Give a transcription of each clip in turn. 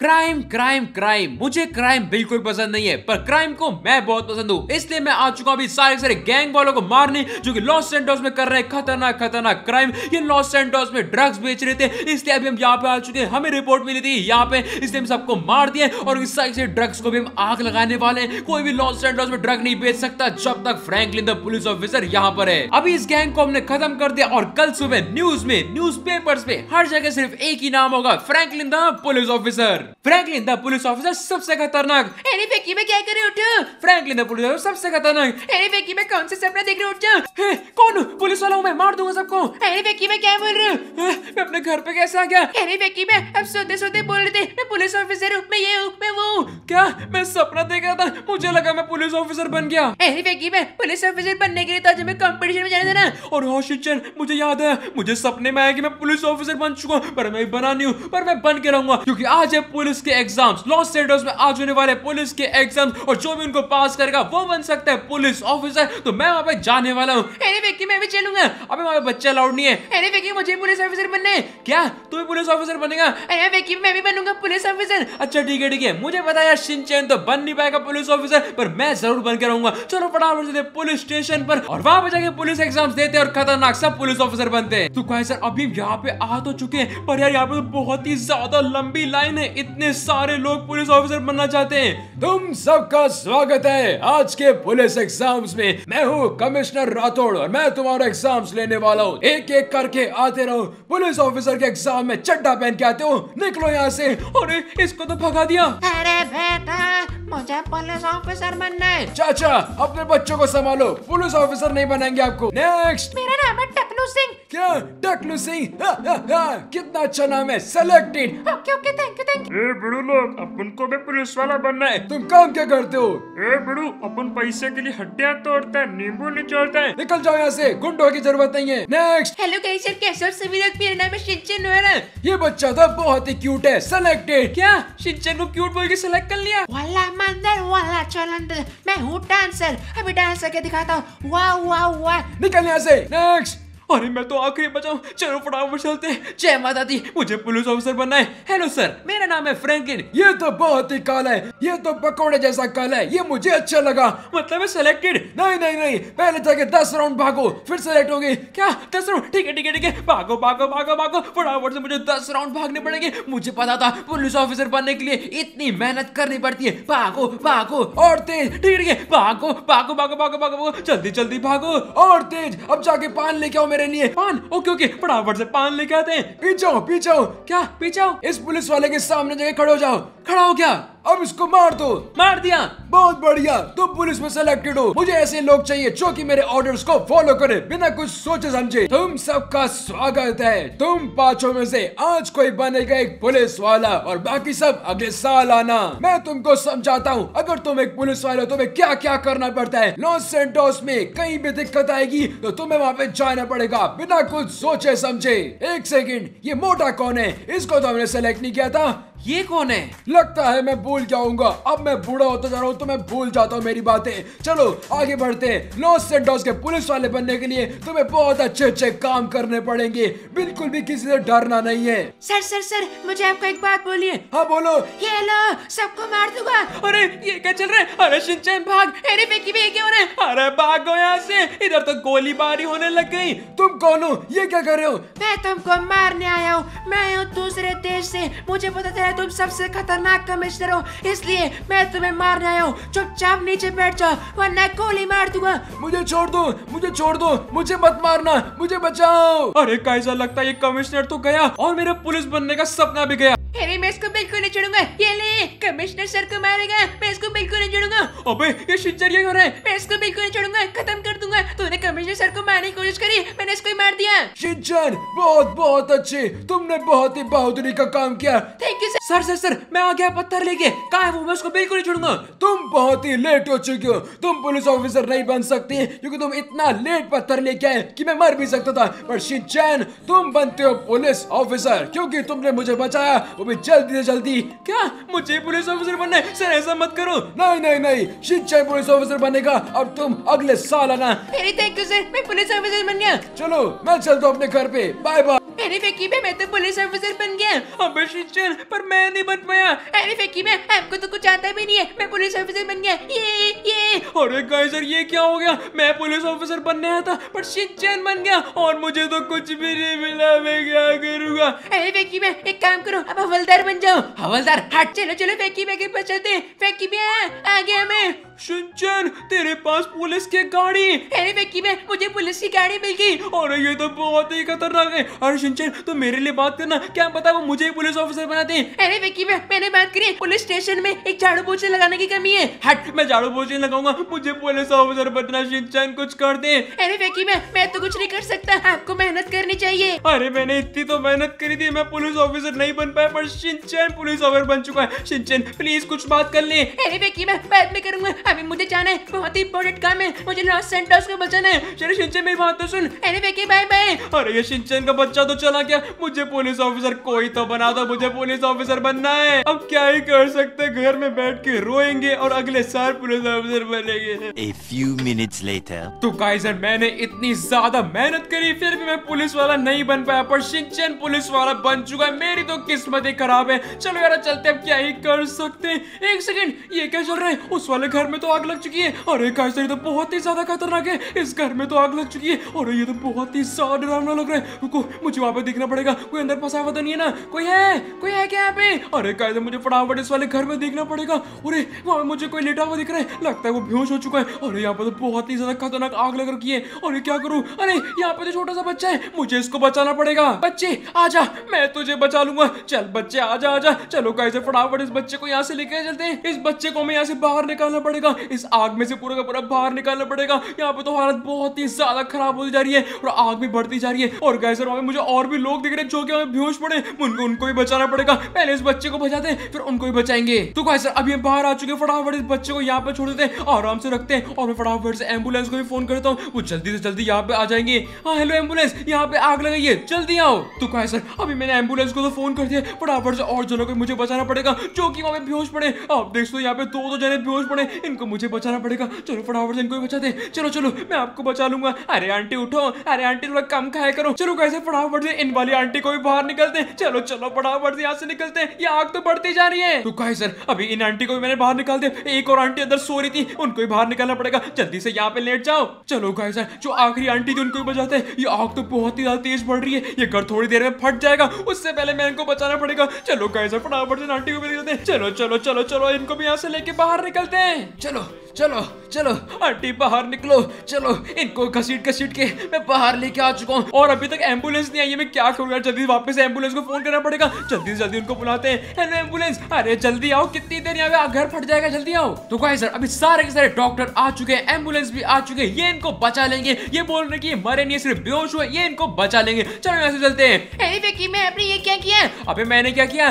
Crime crime crime मुझे crime बिल्कुल पसंद नहीं है, पर क्राइम को मैं बहुत पसंद हूँ। इसलिए मैं आ चुका अभी सारे सारे गैंग वालों को मारने, जो कि लॉस सेंटोस में कर रहे हैं। खतरनाक खतरनाक क्राइम ये लॉस सेंटोस में ड्रग्स बेच रहे थे। इसलिए अभी हम यहाँ पे आ चुके हैं। हमें रिपोर्ट मिली थी यहाँ पे। इसलिए हम सबको मार दिए और इस साइड से ड्रग्स को भी हम आग लगाने वाले कोई भी लॉस सेंटोस में ड्रग नहीं बेच सकता, जब तक फ्रैंकलिन द पुलिस ऑफिसर यहाँ पर है। अभी इस गैंग को हमने खत्म कर दिया और कल सुबह न्यूज़ में न्यूज़ पेपर्स पे हर जगह सिर्फ़ एक ही नाम होगा Franklin the police officer Franklin the police officer सबसे खतरनाक। अरे बेकी मैं क्या कर रही उठो? फ्रैंकलिन द पुलिस ऑफिसर सबसे खतरनाक। अरे बेकी मैं कौन से सपना देख रही उठ? जाओ कौन? पुलिस वाला हूँ मैं मार दूँगा सबको। अरे बेकी मैं क्या बोल रही? हूँ मैं अपने घर पे कैसे आ गया? अरे बेकी मैं अब सोते सोते बोल रहे थे मैं पुलिस ऑफिसर हूँ मैं ये हूँ मैं वो हूँ. क्या? मैं सपना देख रहा था मुझे लगा मैं पुलिस ऑफिसर बन गया। अरे बेकी में पुलिस ऑफिसर बनने के लिए तो आज हमें कंपटीशन में जाना था ना। और हाँ शिक्षण मुझे याद है मुझे सपने में आया कि मैं पुलिस ऑफिसर बन चुका हूँ पर मैं बना नहीं हूँ पर मैं बन के रहूँगा क्योंकि आज है पुलिस के एग्ज़ाम्स लॉस सेंटर्स में आज होने वाले पुलिस के एग्ज़ाम्स और जो भी उनको पास करेगा, वो बन सकता है पुलिस ऑफिसर तो मैं वहाँ पे जाने वाला हूँ। मैं भी चलूँगा। वहाँ पे बच्चे अलाउड नहीं है मुझे पुलिस ऑफिसर बनना क्या? तू भी पुलिस ऑफिसर बनेगा? मैं भी बनूँगा पुलिस ऑफिसर अच्छा ठीक है ठीक है। मुझे पता यार तो बन नहीं पाएगा पुलिस ऑफिसर पर मैं ज़रूर बन के रहूँगा। चलो फटाफट पुलिस स्टेशन पर और वहाँ पे जाके पुलिस एग्ज़ाम्स देते हैं और खतरनाक सब पुलिस ऑफिसर बनते हैं। तो सर अभी यहाँ पे आ तो चुके हैं, पर यार, यहाँ पे तो बहुत ही ज़्यादा लंबी लाइन है। इतने सारे लोग पुलिस ऑफिसर बनना चाहते हैं। तुम सबका स्वागत है आज के पुलिस एग्ज़ाम्स में। मैं हूँ कमिश्नर राठौड़ और मैं तुम्हारा एग्ज़ाम्स लेने वाला हूँ। एक एक करके आते रहो। पुलिस ऑफिसर के एग्ज़ाम में चड्डा पहन के आते हो। निकलो यहाँ से। अरे इसको तो भगा दिया। अरे बेटा मुझे पुलिस ऑफिसर बनना है। चाचा अपने बच्चों को संभालो। पुलिस ऑफिसर नहीं बनाएँगे आपको। नेक्स्ट मेरा नाम है टकलू सिंह। क्या? टकलू सिंह? हा, हा, हा, कितना अच्छा नाम है selected okay okay thank you thank you ए बड़ू लोग अपन को भी पुलिस वाला बनना है। तुम काम क्या करते हो? ए बड़ू अपन पैसे के लिए हड्डियाँ तोड़ते हैं नींबू निचोड़ते हैं। निकल जाओ यहाँ से गुंडों की ज़रूरत नहीं है। नेक्स्ट हेलो गाइस सर कैसे हो सभी लोग मेरा नाम है शिनचैन नोरा ये बच्चा तो बहुत ही क्यूट है सेलेक्टेड क्या? शिनचैन को क्यूट बोल के सेलेक्ट कर लिया? वाला मंदर वाला चलंदर। मैं हूँ डांसर अभी डांस करके दिखाता हूँ। वाह वाह वाह। निकल यहाँ से। नेक्स्ट अरे, मैं तो आखिरी बचाऊं। चलो फटाफट चलते जय माता दी, मुझे पुलिस ऑफिसर बनना है। हेलो, सर, मेरा नाम है फ्रैंकलिन। ये तो बहुत ही काला है। ये तो पकौड़े जैसा काला है। ये मुझे अच्छा लगा। मतलब है सिलेक्टेड नहीं नहीं नहीं। पहले जाके दस राउंड भागो, फिर सेलेक्ट होगी। क्या? दस राउंड ठीक है ठीक है ठीक है। भागो भागो भागो भागो। फटाफट से मुझे दस राउंड भागने पड़ेंगे। मुझे पता था पुलिस ऑफिसर बनने के लिए इतनी मेहनत करनी पड़ती है। भागो भागो। और तेज। ठीक है भागो भागो भागो भागो भागो भागो। जल्दी जल्दी भागो। और तेज। अब जाके पान लेके आओ मेरे लिए पान। ओके ओके, फटाफट से पान लेके आते हैं। पीछे पीछे क्या? पीछे इस पुलिस वाले के सामने जगह खड़े हो जाओ। खड़ा हो क्या? अब इसको मार दो। मार दिया। बहुत बढ़िया तुम पुलिस में सिलेक्टेड हो। मुझे ऐसे लोग चाहिए जो कि मेरे ऑर्डर्स को फॉलो करे बिना कुछ सोचे समझे। तुम सबका स्वागत है। तुम पाँचों में से आज कोई बनेगा एक पुलिस वाला और बाकी सब अगले साल आना। मैं तुमको समझाता हूँ अगर तुम एक पुलिस वाले हो तुम्हें क्या क्या करना पड़ता है। लॉस सेंटोस में कहीं भी दिक्कत आएगी तो तुम्हें वहाँ पे जाना पड़ेगा बिना कुछ सोचे समझे। एक सेकेंड ये मोटा कौन है? इसको तो हमने सेलेक्ट नहीं किया था। ये कौन है? लगता है मैं भूल जाऊँगा। अब मैं बूढ़ा होता जा रहा हूँ तो मैं भूल जाता हूँ मेरी बातें। चलो आगे बढ़ते हैं। लॉस सेंटोस के पुलिस वाले बनने के लिए तुम्हें बहुत अच्छे अच्छे काम करने पड़ेंगे। बिल्कुल भी किसी से डरना नहीं है। सर सर सर मुझे आपको एक बात बोलिए। हाँ बोलो। ये लो सबको मार दूँगा। अरे ये क्या चल रहा है? अरे शिनचैन भाग। अरे बेकी भी क्या हो रहा है। अरे भागो यहाँ से। इधर तो गोलीबारी होने लग गई। तुम कौन हो? ये क्या कर रहे हो? मैं तुमको मारने आया हूँ। मैं हूँ दूसरे देश से। मुझे पता चला तुम सबसे खतरनाक कमिश्नर हो। इसलिए मैं तुम्हें मारने आया हूँ। चुपचाप नीचे बैठ जाओ वरना गोली मार दूँगा। मुझे छोड़ दो मुझे छोड़ दो मुझे मत मारना मुझे बचाओ। अरे कैसा लगता है ये कमिश्नर तो गया और मेरा पुलिस बनने का सपना भी गया? मैं इसको बिल्कुल नहीं छोड़ूँगा ये ले कमिश्नर सर को मारेगा। मैं इसको बिल्कुल नहीं छोड़ूँगा अबे ये शिनचैन ये कर रहा है। मैं इसको बिल्कुल नहीं छोड़ूँगा खत्म कर दूँगा। तूने कमिश्नर सर को मारने की कोशिश करी। मैंने इसको ही मार दिया। शिनचैन बहुत बहुत अच्छे। तुमने बहुत ही बहादुरी का काम किया। Thank you sir sir sir sir मैं आ गया पत्थर लेके कहा है वो? मैं उसको बिल्कुल नहीं छोड़ूँगा तुम बहुत ही लेट हो चुके हो। तुम पुलिस ऑफिसर नहीं बन सकती क्योंकि तुम इतना लेट पत्थर लेके आए कि मैं मर भी सकता था। पर शिनचैन तुम बनते हो पुलिस ऑफिसर क्योंकि तुमने मुझे बचाया। वो भी जल्दी से जल्दी। क्या? मुझे पुलिस ऑफिसर बनना है सर ऐसा मत करो। नहीं नहीं नहीं। शिक्षा पुलिस ऑफिसर बनेगा। अब तुम अगले साल आना। थैंक यू सर मैं पुलिस ऑफिसर बन गया। चलो मैं चलता हूँ अपने घर पे। बाय बाय फेंकी में मैं तो पुलिस ऑफिसर बन गया। अबे पर मैं नहीं बन पाया। फेंकी में तो कुछ आता भी नहीं है। मैं पुलिस ऑफिसर बन गया। ये ये। अरे ये क्या हो गया? मैं पुलिस ऑफिसर बनने आया था, पर बन गया, और मुझे तो कुछ भी नहीं मिला। मैं क्या करूँगा? फेंकी में, एक काम करो, अब हवलदार बन जाओ। हवलदार हट चलो चलो फेंकी में के पास चलते फेंकी में आ गया मैं शिनचैन तेरे पास पुलिस की गाड़ी। अरे फेंकी में, मुझे पुलिस की गाड़ी मिल गई। अरे, ये तो बहुत ही खतरनाक है। अरे शिनचैन तो मेरे लिए बात करना। क्या पता वो मुझे ही पुलिस ऑफिसर बना दे अरे विक्की में मैंने बात करी पुलिस स्टेशन में एक झाड़ू पोछे लगाने की कमी है। हट मैं झाड़ू पोछे लगाऊँगा मुझे पुलिस ऑफिसर बनना शिनचैन कुछ कर दे अरे विक्की में मैं तो कुछ नहीं कर सकता आपको मेहनत करनी चाहिए। अरे मैंने इतनी तो मेहनत करी थी मैं पुलिस ऑफिसर नहीं बन पाया पर शिनचैन पुलिस ऑफिसर बन चुका है। शिनचैन प्लीज़ कुछ बात कर ले। अरे विक्की में बाद में करूँगा अभी मुझे जाना है बहुत ही इंपॉर्टेंट काम है मुझे लॉस सेंटर्स को बचाना है। चलो शिनचैन मेरी बात तो सुन। अरे विक्की बाय बाय अरे ये शिनचैन का बच्चा तो चला गया। मुझे पुलिस ऑफिसर कोई तो बना दो मुझे पुलिस ऑफिसर बनना है। अब क्या ही कर सकते घर में बैठ के रोएँगे और अगले साल पुलिस ऑफिसर बनेंगे। A few minutes later. तो गाइजर मैंने इतनी ज़्यादा मेहनत करी फिर भी मैं पुलिस वाला नहीं बन पाया पर शिनचैन पुलिस वाला बन चुका है। मेरी तो किस्मत ही खराब है। चलो यार चलते अब क्या ही कर सकते हैं। एक सेकंड ये क्या चल रहा है? उस वाले घर में तो आग लग चुकी है। अरे गाइजर ये तो बहुत ही ज़्यादा खतरनाक है। इस घर में तो आग लग चुकी है। और ये तो बहुत ही ज़्यादा डरावना लग रहा है। रुको मुझे वहाँ पे देखना पड़ेगा। कोई अंदर फंसा हुआ तो नहीं है ना? कोई है? कोई है क्या यहाँ पे? अरे गाइजर मुझे फटाफट इस वाले घर में देखना पड़ेगा। अरे, वहाँ पे मुझे कोई लेटा हुआ दिख रहा है। लगता है वो बेहोश हो चुका है। अरे, यहाँ पे तो बहुत ही ज़्यादा खतरनाक आग लग रखी है। अरे, क्या करूँ? अरे, यहाँ पे तो छोटा सा बच्चा है। मुझे इसको बचाना पड़ेगा। बच्चे, आजा। मैं तुझे बचा लूँगा। चल बच्चे, आजा आजा। चलो कैसे फटाफट इस बच्चे को यहाँ से लेके चलते हैं। इस बच्चे को हमें यहाँ से बाहर निकालना पड़ेगा। इस आग में से पूरा का पूरा बाहर निकालना पड़ेगा। यहाँ पे तो हालत बहुत ही ज़्यादा खराब होती जा रही है और आग भी बढ़ती जा रही है। और पे मुझे और भी लोग दिख रहे हैं जो कि हमें बेहोश पड़े उनको उनको भी बचाना पड़ेगा। पहले इस बच्चे को बचाते हैं, फिर उनको भी बचाएँगे। तो गैसर अभी हम बाहर आ चुके फटाफट इस बच्चे को यहाँ पे छोड़ देते हैं, आराम से रखते हैं। और मैं फटाफट से एंबुलेंस को भी फ़ोन करता हूँ। वो जल्दी से जल्दी यहाँ पे आ जाएँगे। हाँ हेलो एंबुलेंस यहाँ पे आग लगाई है जल्दी आओ। तो कैसर अभी मैंने एंबुलेंस को तो फ़ोन कर दिया। फटाफट से और जनों को मुझे बचाना पड़ेगा, जो कि वहाँ पे बेहोश पड़े आप देख सो यहाँ पे दो दो जने बेहोश पड़े इनको मुझे बचाना पड़ेगा। चलो, फटाफट से इनको बचाते चलो चलो, मैं आपको बचा लूँगा। अरे आंटी, उठो। अरे आंटी, थोड़ा कम खाया करो। चलो कैसे फटाफट से इन वाली आंटी को भी बाहर निकलते हैं चलो चलो फटाफट से यहाँ से निकलते हैं। ये आग तो बढ़ती जा रही है। तो कैसर अभी इन आंटी को भी मैंने बाहर निकाल दिया। एक और आंटी अंदर सो रही थी, उनको भी बाहर निकालना पड़ेगा। जल्दी से यहाँ पे लेट जाओ। चलो सर, जो आखिरी आंटी थी, उनको भी बचाते हैं ये आग तो बहुत ही ज़्यादा तेज बढ़ रही है। ये घर थोड़ी देर में फट जाएगा। उससे पहले मैं इनको बचाना पड़ेगा। चलो कैसर फटाफट से आंटी को भी निकलते चलो चलो चलो चलो, इनको भी यहाँ से लेके बाहर निकलते हैं। चलो चलो चलो आंटी बाहर निकलो। चलो इनको घसीट घसीट के मैं बाहर लेके आ चुका हूँ। और अभी तक एंबुलेंस नहीं आई है मैं क्या करूँ यार? जल्दी वापस एंबुलेंस को फ़ोन करना पड़ेगा। जल्दी से जल्दी उनको बुलाते हैं। हेलो एंबुलेंस अरे जल्दी आओ कितनी देर यहाँ पे? घर फट जाएगा जल्दी आओ। तो क्या सर अभी सारे के सारे डॉक्टर आ चुके हैं एंबुलेंस भी आ चुके हैं। ये इनको बचा लेंगे। ये बोल रहे कि मरे नहीं सिर्फ़ बेहोश हुए ये इनको बचा लेंगे। चलो यहाँ से चलते हैं। आपने ये क्या किया? अबे मैंने क्या किया?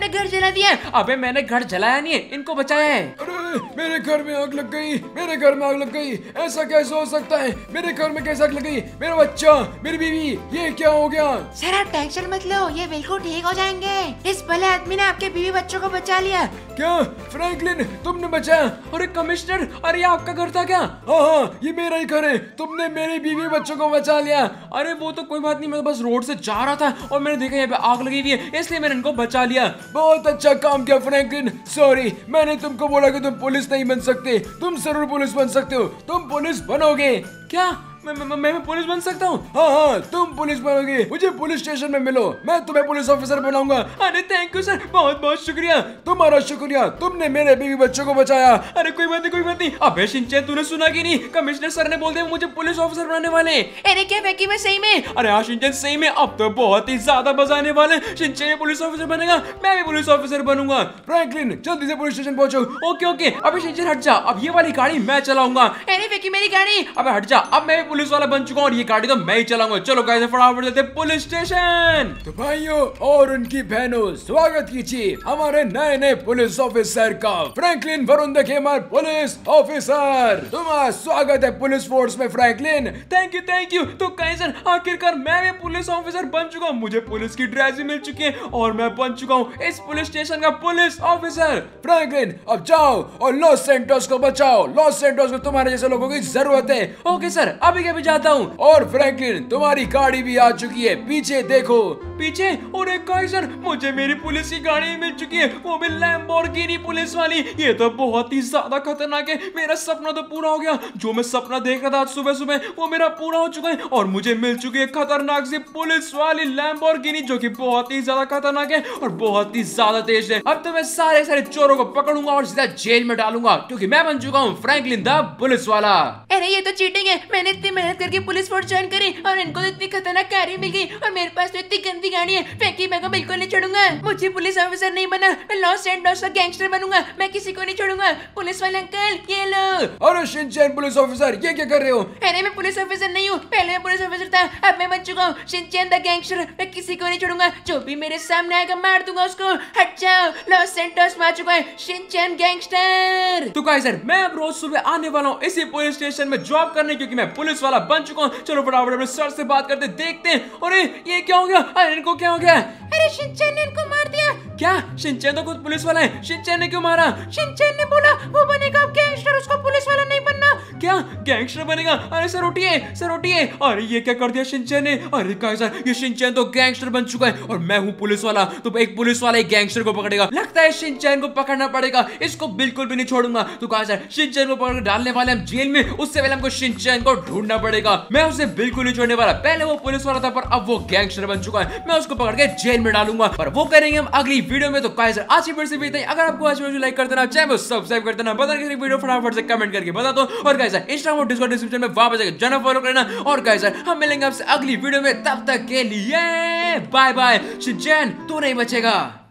में घर जला दिया। अबे मैंने घर जलाया नहीं है इनको बचाया है। अरे मेरे घर में आग लग गई मेरे घर में आग लग गई। ऐसा कैसे हो सकता है? मेरे घर में कैसे आग लग गई? मेरा बच्चा मेरी बीवी ये क्या हो गया? सर आप टेंशन मत लो ये बिल्कुल ठीक हो जाएँगे। इस भले आदमी ने आपके बीवी बच्चों को बचा लिया। क्या? फ्रैंकलिन तुमने बचाया अरे कमिश्नर? अरे ये आपका घर था क्या? हाँ हाँ ये मेरा ही घर है। तुमने मेरी बीवी बच्चों को बचा लिया। अरे वो तो कोई बात नहीं मैं बस रोड से जा रहा था और मैंने देखा यहाँ पे आग लगी हुई है इसलिए मैंने इनको बचा लिया। बहुत अच्छा काम किया फ्रैंकलिन। सॉरी मैंने तुमको बोला कि तुम पुलिस नहीं बन सकते तुम ज़रूर पुलिस बन सकते हो तुम पुलिस बनोगे। क्या? मैं मैं, मैं, मैं पुलिस बन सकता हूँ? हाँ हाँ तुम पुलिस बनोगे। मुझे पुलिस स्टेशन में मिलो। मैं तुम्हें पुलिस ऑफिसर बनाऊँगा। अरे थैंक यू सर बहुत बहुत शुक्रिया। तुम्हारा शुक्रिया। तुमने मेरे बीवी बच्चों को बचाया। अरे कोई बात नहीं कोई बात नहीं। अबे शिनचैन तूने सुना कि नहीं? कमिश्नर सर ने बोल दिया मुझे पुलिस ऑफिसर बनाने वाले अरे क्या विक्की में सही में? अरे हाँ शिनचैन सही में। अब तो बहुत ही ज़्यादा बजाने वाले शिनचैन ये पुलिस ऑफिसर बनेगा। मैं भी पुलिस ऑफिसर बनूँगा। फ्रैंकलिन जल्दी से पुलिस स्टेशन पहुंचो। Okay okay. अभी शिनचैन हट जा। अब ये वाली गाड़ी मैं चलाऊँगा। अरे विक्की मेरी गाड़ी। अबे हट जा। अब मैं पुलिस वाला बन चुका हूँ और ये गाड़ी तो मैं ही चलाऊँगा। चलो गाइस फटाफट चलते पुलिस स्टेशन। तो भाइयों और उनकी बहनों स्वागत कीजिए हमारे नए नए पुलिस ऑफिसर का फ्रैंकलिन वरुण खेमर पुलिस ऑफिसर। तुम्हारा स्वागत है पुलिस फोर्स में Franklin. Thank you thank you तो कैसर आखिरकार मैं भी पुलिस ऑफिसर बन चुका हूँ। मुझे पुलिस की ड्रेस भी मिल चुकी है और मैं बन चुका हूँ इस पुलिस स्टेशन का पुलिस ऑफिसर। फ्रैंकलिन अब जाओ और लॉस सेंटोस को बचाओ। लॉस सेंटोस को तुम्हारे जैसे लोगों की ज़रूरत है। ओके सर अभी अभी अभी जाता हूँ। और फ्रैंकलिन, तुम्हारी गाड़ी भी आ चुकी है। पीछे देखो। पीछे? और एक काइजर, मुझे मेरी पुलिस की गाड़ी मिल चुकी है। वो भी लैम्बोर्गिनी पुलिस वाली। ये तो बहुत ही ज़्यादा खतरनाक है। मेरा सपना तो पूरा हो गया। जो मैं सपना देख रहा था सुबह सुबह वो मेरा पूरा हो चुका है। और मुझे मिल चुकी है खतरनाक सी पुलिस वाली लैम्बोर्गिनी जो कि बहुत ही ज़्यादा खतरनाक है और बहुत ही ज़्यादा तेज है। अब तो मैं सारे सारे चोरों को पकड़ूँगा और सीधा जेल में डालूँगा, क्योंकि मैं बन चुका हूँ फ्रैंकलिन द पुलिस वाला। अरे, ये तो चीटिंग है। मैंने इतनी मेहनत करके पुलिस फोर्स ज्वाइन करी और इनको तो इतनी खतरनाक गाड़ी मिल गई और मेरे पास तो इतनी गंदी गाड़ी है। फेंकी मैं को बिल्कुल नहीं छोड़ूँगा। मुझे पुलिस ऑफिसर नहीं बना। मैं लॉस एंडोस का गैंगस्टर बनूँगा। मैं किसी को नहीं छोड़ूँगा। पुलिस वाले अंकल ये लो। अरे पुलिस ऑफिसर ये क्या कर रहे हो? अरे मैं पुलिस ऑफिसर नहीं हूँ। पहले मैं पुलिस ऑफिसर था अब मैं बन चुका हूँ शिनचैन द गैंगस्टर मैं किसी को नहीं छोड़ूँगा। जो भी मेरे सामने आएगा मार दूँगा उसको। हट जाओ लॉस एंडोस में आ चुका है शिनचैन गैंगस्टर तो काइजर मैं अब रोज सुबह आने वाला हूँ इसी पुलिस स्टेशन में जॉब करने क्योंकि मैं पुलिस वाला बन चुका हूँ। चलो फटाफट अपने सर से बात करते देखते हैं। अरे ये क्या हो गया? अरे इनको क्या हो गया? अरे शिनचैन ने इनको मार दिया। क्या? शिनचैन तो खुद पुलिस वाला है। शिनचैन ने क्यों मारा? शिनचैन ने बोला वो बनेगा गैंगस्टर उसको पुलिस वाला नहीं बनना। क्या? गैंगस्टर बनेगा। अरे, सर उठिए सर उठिए अरे, ये क्या कर दिया शिनचैन ने? अरे, कहा सर ये शिनचैन तो गैंगस्टर बन चुका है। और मैं हूँ पुलिस वाला तो एक पुलिस वाला एक गैंगस्टर को पकड़ेगा। लगता है शिनचैन को पकड़ना पड़ेगा। इसको बिल्कुल भी नहीं छोड़ूँगा। तो कहा सर शिनचैन को पकड़ डालने वाले हम जेल में। उससे पहले हमको शिनचैन को ढूंढना पड़ेगा। मैं उसे बिल्कुल नहीं छोड़ने वाला। पहले वो पुलिस वाला था, पर अब वो गैंगस्टर बन चुका है। मैं उसको पकड़ के जेल में डालूँगा। पर वो करेंगे हम अगली वीडियो में। तो कहा सर आज की वीडियो से भी अगर आपको आज वीडियो लाइक कर देना, चैनल सब्सक्राइब कर देना। बता वीडियो फटाफट से कमेंट करके बता दो। और गाइस इंस्टाग्राम और डिस्कॉर्ड डिस्क्रिप्शन में वापस जाएगा जाना फॉलो करना। और गाइस हम मिलेंगे आपसे अगली वीडियो में, तब तक के लिए बाय बाय जैन तू नहीं बचेगा।